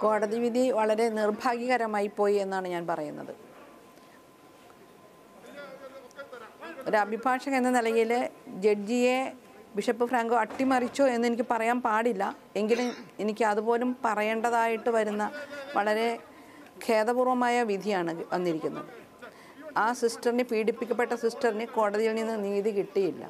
കോടതി വിധി വളരെ നിർഭാഗ്യകരമായി പോയി എന്നാണ് ഞാൻ പറയുന്നത്. ഒരു അഭിഭാഷകൻ എന്ന നിലയിൽ ജഡ്ജിയെ ബിഷപ്പ് ഫ്രാങ്കോ അട്ടിമറിച്ചോ എന്ന് എനിക്ക് പറയാൻ പാടില്ല. എങ്കിലും എനിക്ക് അതുപോലും പറയേണ്ടതായിട്ട് വരുന്ന വളരെ ഖേദപൂർവമായ വിധിയാണ് വന്നിരിക്കുന്നത്. ആ സിസ്റ്ററിന് പീഡിപ്പിക്കപ്പെട്ട സിസ്റ്ററിന് കോടതിയിൽ നിന്ന് നീതി കിട്ടിയില്ല.